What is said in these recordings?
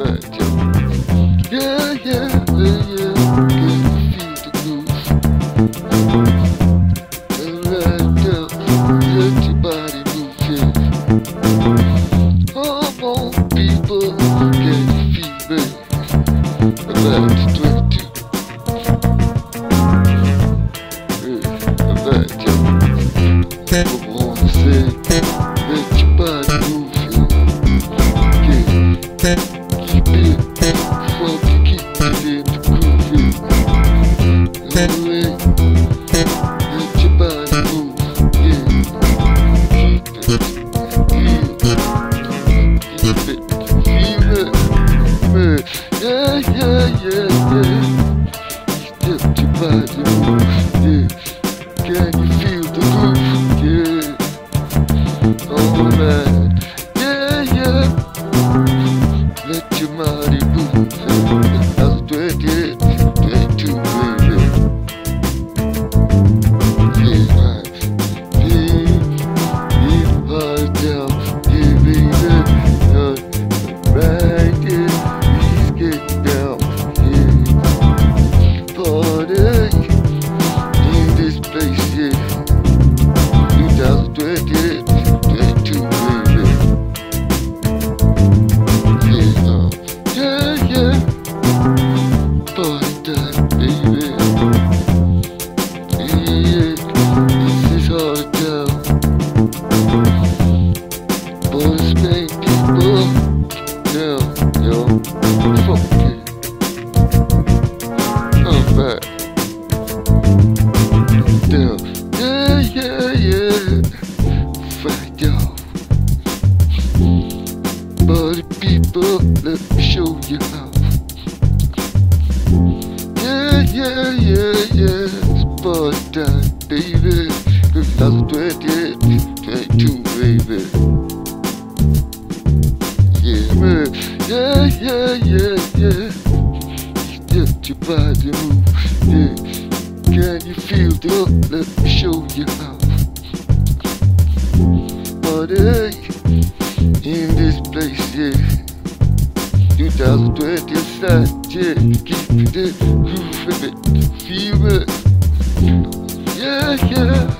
alright, yeah. Yeah, yeah, yeah. Can you feel the groove? Let your body move. Come on, people, can you feel me? Alright, 22. Yeah, alright, yeah. Come on, say, let your body move. Yeah, yeah, yeah, yeah. Let your body yeah. Can you feel the groove, Make people now, yo. Fuck it. I'm back. Down. Yeah, yeah, yeah. Fight y'all. Party people, let me show you how. Yeah, yeah, yeah, yeah. It's party time, baby. 2028, Yeah, yeah, yeah, yeah. Let your body move. Yeah. Can you feel the Let me show you how. Party in this place, yeah. 2020 inside, yeah. Keep it groove. Feel it. Yeah, yeah.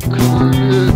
the